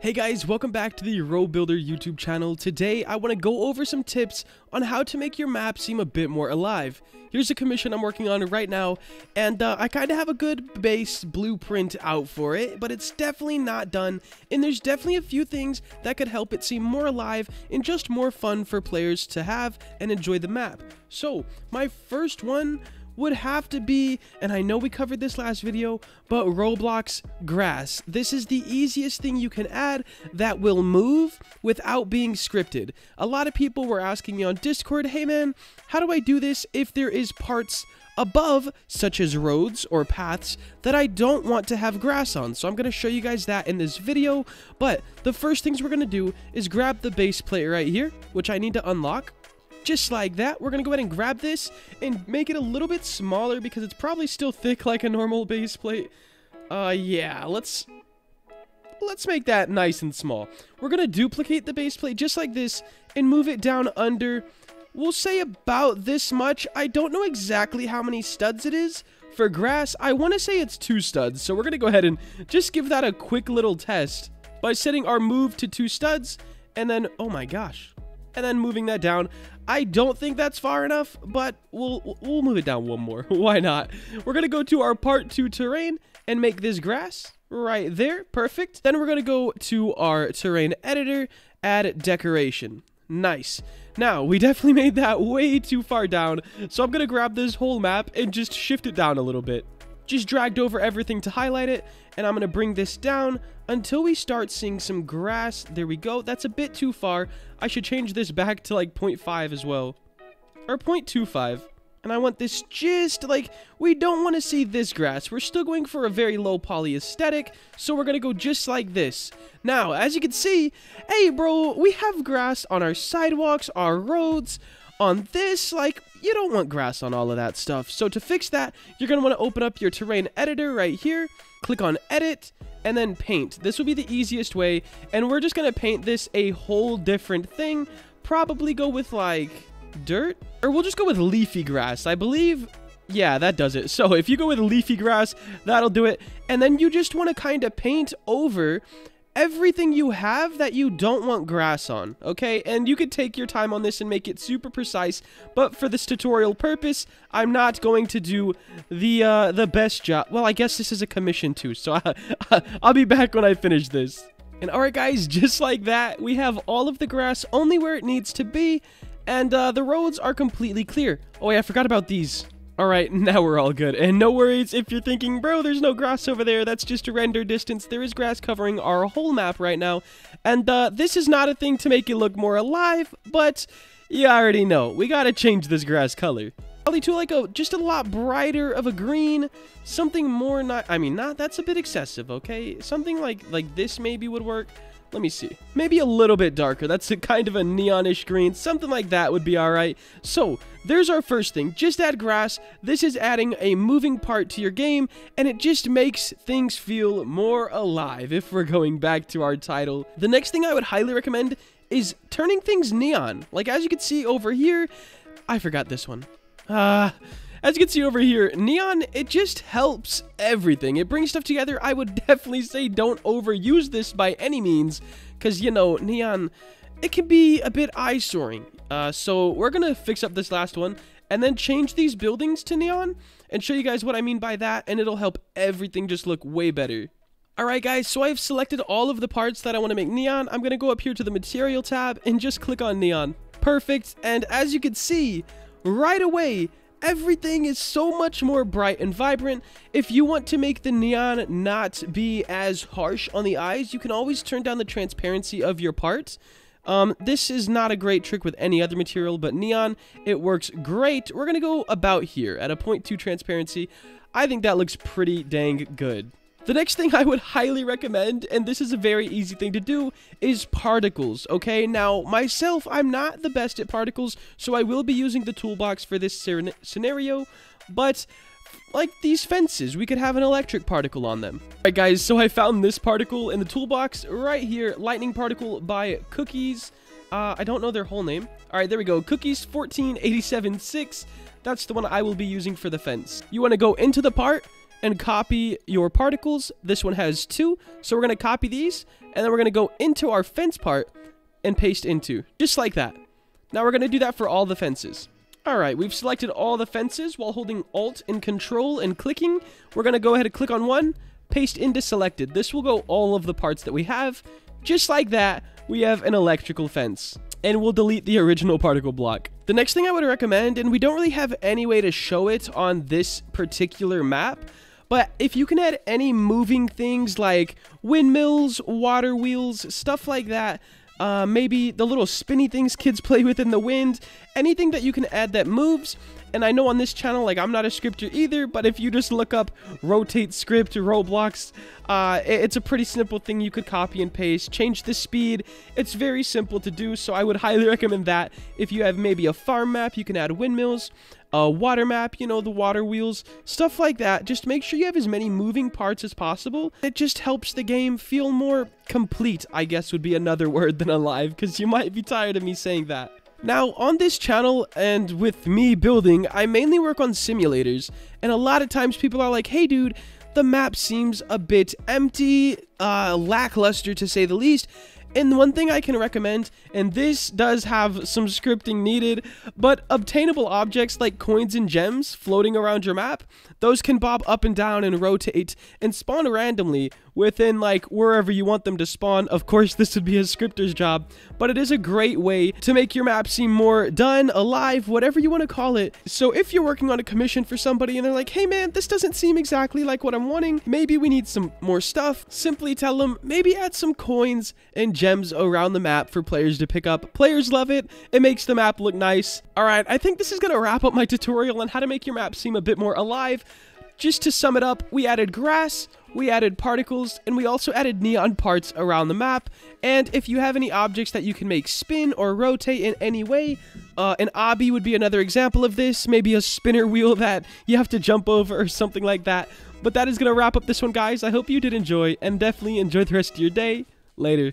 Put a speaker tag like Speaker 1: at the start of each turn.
Speaker 1: Hey guys, welcome back to the RoBuilder YouTube channel. Today, I want to go over some tips on how to make your map seem a bit more alive. Here's a commission I'm working on right now, and uh, I kind of have a good base blueprint out for it, but it's definitely not done, and there's definitely a few things that could help it seem more alive and just more fun for players to have and enjoy the map. So, my first one would have to be, and I know we covered this last video, but Roblox grass. This is the easiest thing you can add that will move without being scripted. A lot of people were asking me on Discord, hey man, how do I do this if there is parts above, such as roads or paths, that I don't want to have grass on. So I'm going to show you guys that in this video. But the first things we're going to do is grab the base plate right here, which I need to unlock. Just like that, we're going to go ahead and grab this and make it a little bit smaller because it's probably still thick like a normal base plate. Uh, yeah, let's... Let's make that nice and small. We're going to duplicate the base plate just like this and move it down under, we'll say about this much. I don't know exactly how many studs it is. For grass, I want to say it's two studs, so we're going to go ahead and just give that a quick little test by setting our move to two studs, and then, oh my gosh, and then moving that down. I don't think that's far enough, but we'll we'll move it down one more. Why not? We're going to go to our part to terrain and make this grass right there. Perfect. Then we're going to go to our terrain editor, add decoration. Nice. Now, we definitely made that way too far down, so I'm going to grab this whole map and just shift it down a little bit. Just dragged over everything to highlight it, and I'm to bring this down until we start seeing some grass. There we go. That's a bit too far. I should change this back to like 0.5 as well. Or 0.25. And I want this just like, we don't want to see this grass. We're still going for a very low poly aesthetic, so we're to go just like this. Now, as you can see, hey bro, we have grass on our sidewalks, our roads, on this, like, you don't want grass on all of that stuff. So to fix that, you're going to want to open up your terrain editor right here, click on edit, and then paint. This will be the easiest way, and we're just going to paint this a whole different thing. Probably go with, like, dirt? Or we'll just go with leafy grass. I believe yeah, that does it. So if you go with leafy grass, that'll do it. And then you just want to kind of paint over everything you have that you don't want grass on, okay? And you could take your time on this and make it super precise, but for this tutorial purpose, I'm not going to do the uh, the best job. Well, I guess this is a commission too, so I, I'll be back when I finish this. And alright guys, just like that, we have all of the grass only where it needs to be, and uh, the roads are completely clear. Oh yeah, I forgot about these. Alright, now we're all good. And no worries if you're thinking, bro, there's no grass over there. That's just a render distance. There is grass covering our whole map right now. And uh, this is not a thing to make it look more alive, but you already know. We gotta change this grass color. Probably to like a just a lot brighter of a green, something more not. I mean, not that's a bit excessive. Okay, something like like this maybe would work. Let me see. Maybe a little bit darker. That's a kind of a neonish green. Something like that would be alright. So, there's our first thing. Just add grass. This is adding a moving part to your game, and it just makes things feel more alive if we're going back to our title. The next thing I would highly recommend is turning things neon. Like, as you can see over here, I forgot this one. Ah... Uh, as you can see over here, neon, it just helps everything. It brings stuff together. I would definitely say don't overuse this by any means, because, you know, neon, it can be a bit eyesoring. Uh, so we're going to fix up this last one, and then change these buildings to neon, and show you guys what I mean by that, and it'll help everything just look way better. Alright guys, so I've selected all of the parts that I want to make neon. I'm going to go up here to the material tab and just click on neon. Perfect, and as you can see, right away, everything is so much more bright and vibrant. If you want to make the neon not be as harsh on the eyes, you can always turn down the transparency of your parts. Um, this is not a great trick with any other material, but neon, it works great. We're going to go about here at a 0.2 transparency. I think that looks pretty dang good. The next thing I would highly recommend, and this is a very easy thing to do, is particles, okay? Now, myself, I'm not the best at particles, so I will be using the toolbox for this scenario, but like these fences, we could have an electric particle on them. Alright guys, so I found this particle in the toolbox right here, lightning particle by Cookies. Uh, I don't know their whole name. Alright, there we go, Cookies 14876. That's the one I will be using for the fence. You want to go into the part, and copy your particles. This one has two, so we're going to copy these, and then we're going to go into our fence part and paste into, just like that. Now we're going to do that for all the fences. Alright, we've selected all the fences while holding Alt and Control and clicking. We're going to go ahead and click on one, paste into selected. This will go all of the parts that we have. Just like that, we have an electrical fence. And we'll delete the original particle block. The next thing I would recommend, and we don't really have any way to show it on this particular map, but if you can add any moving things like windmills, water wheels, stuff like that, uh, maybe the little spinny things kids play with in the wind, anything that you can add that moves. And I know on this channel, like I'm not a scripter either, but if you just look up rotate script Roblox, uh, it's a pretty simple thing you could copy and paste, change the speed. It's very simple to do, so I would highly recommend that. If you have maybe a farm map, you can add windmills a water map, you know, the water wheels, stuff like that. Just make sure you have as many moving parts as possible. It just helps the game feel more complete, I guess would be another word than alive, because you might be tired of me saying that. Now, on this channel and with me building, I mainly work on simulators, and a lot of times people are like, hey dude, the map seems a bit empty, uh, lackluster to say the least, and one thing I can recommend, and this does have some scripting needed, but obtainable objects like coins and gems floating around your map, those can bob up and down and rotate and spawn randomly within like wherever you want them to spawn. Of course, this would be a scripter's job, but it is a great way to make your map seem more done, alive, whatever you want to call it. So if you're working on a commission for somebody and they're like, hey man, this doesn't seem exactly like what I'm wanting, maybe we need some more stuff, simply tell them, maybe add some coins and gems around the map for players to pick up. Players love it. It makes the map look nice. All right, I think this is going to wrap up my tutorial on how to make your map seem a bit more alive. Just to sum it up, we added grass, we added particles, and we also added neon parts around the map. And if you have any objects that you can make spin or rotate in any way, uh, an obby would be another example of this. Maybe a spinner wheel that you have to jump over or something like that. But that is going to wrap up this one, guys. I hope you did enjoy, and definitely enjoy the rest of your day. Later.